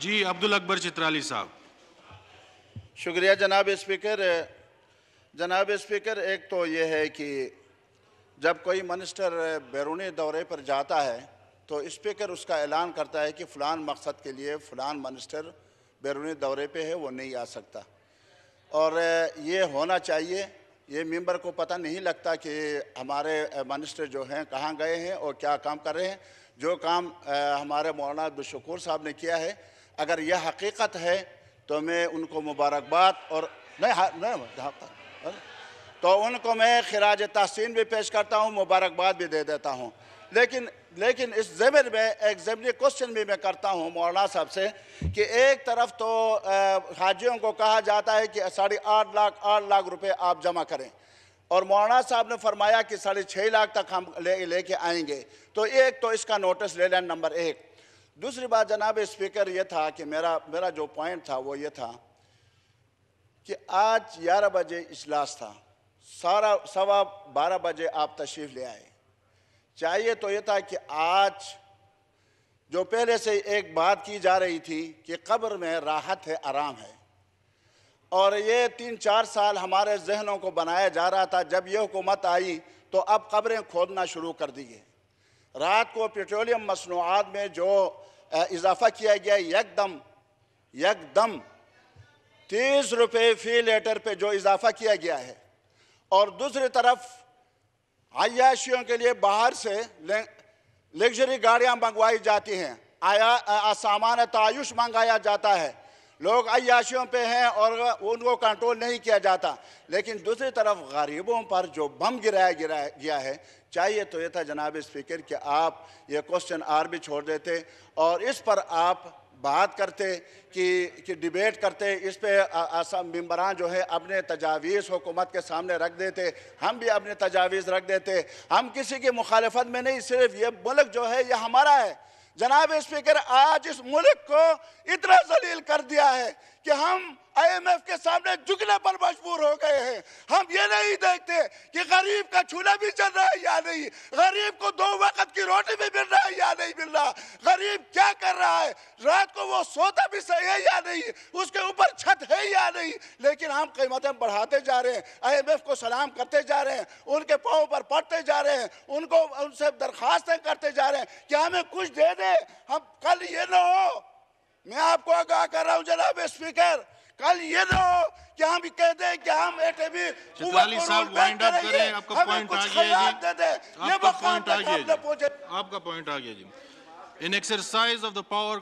जी, अब्दुल अकबर चित्राली साहब। शुक्रिया जनाब स्पीकर। जनाब स्पीकर, एक तो ये है कि जब कोई मिनिस्टर बैरूनी दौरे पर जाता है तो स्पीकर उसका ऐलान करता है कि फ़लान मकसद के लिए फ़लान मिनिस्टर बैरूनी दौरे पे है, वो नहीं आ सकता। और ये होना चाहिए। ये मेंबर को पता नहीं लगता कि हमारे मिनिस्टर जो हैं, कहाँ गए हैं और क्या काम कर रहे हैं। जो काम हमारे मौलाना अब्दुलशकूर साहब ने किया है अगर यह हकीकत है तो मैं उनको मुबारकबाद और नहीं नहीं तो उनको मैं खराज तहसीन भी पेश करता हूँ, मुबारकबाद भी दे देता हूँ। लेकिन लेकिन इस ज़मीन में एक ज़मीनी क्वेश्चन भी मैं करता हूँ मौलाना साहब से कि एक तरफ़ तो हाजियों को कहा जाता है कि साढ़े आठ लाख आठ लाख रुपए आप जमा करें। और मौलाना साहब ने फरमाया कि साढ़े छः लाख तक हम ले, लेके आएँगे। तो एक तो इसका नोटिस ले लें, नंबर एक। दूसरी बात जनाब स्पीकर ये था कि मेरा मेरा जो पॉइंट था वो ये था कि आज ग्यारह बजे इजलास था। सारा, सवा बारह बजे आप तशरीफ़ ले आए। चाहिए तो ये था कि आज जो पहले से एक बात की जा रही थी कि कब्र में राहत है, आराम है। और ये तीन चार साल हमारे जहनों को बनाया जा रहा था। जब ये हुकूमत आई तो अब कब्रें खोदना शुरू कर दिए रात को पेट्रोलियम मसनूआत में जो इजाफा किया गया, यकदम यकदम तीस रुपये फ़ी लीटर पे जो इजाफा किया गया है। और दूसरी तरफ़ अयाशियों के लिए बाहर से लग्जरी गाड़ियाँ मंगवाई जाती हैं। आया सामान, तायुष मंगाया जाता है। लोग अयाशियों पे हैं और उनको कंट्रोल नहीं किया जाता। लेकिन दूसरी तरफ़ गरीबों पर जो बम गिराया गिराया गया है, चाहिए तो ये था जनाब स्पीकर कि आप ये क्वेश्चन आर भी छोड़ देते और इस पर आप बात करते कि कि डिबेट करते। इस पे मम्बरान जो है अपने तजावीज़ हुकूमत के सामने रख देते। हम भी अपने तजावीज़ रख देते। हम किसी की मुखालफत में नहीं, सिर्फ़ ये मुल्क जो है, ये हमारा है। जनाब स्पीकर आज इस मुल्क को इतना जलील कर दिया है कि हम आईएमएफ के सामने झुकने पर मजबूर हो गए हैं। हम ये नहीं देखते कि गरीब का चूल्हा भी चल रहा है या नहीं। गरीब को दो वक्त की रोटी भी मिल रहा है या नहीं मिल रहा। गरीब क्या कर रहा है? रात को वो सोता भी सही है या नहीं? उसके ऊपर छत है या नहीं? लेकिन हम कीमतें बढ़ाते जा रहे हैं। आईएमएफ को सलाम करते जा रहे हैं। उनके पाँव पर पड़ते जा रहे हैं। उनको उनसे दरखास्तें करते जा रहे हैं। कि हमें कुछ दे दे? हम कल ये ना हो। मैं आपको आगाह कर रहा हूँ जनाब स्पीकर कल ये दो हो कि हम कह दें कि हम एटे भी साहब वाइंड अप करें आपका पॉइंट आ गया जी। आपका पॉइंट आ गया आपका पॉइंट आ गया जी। In exercise of the power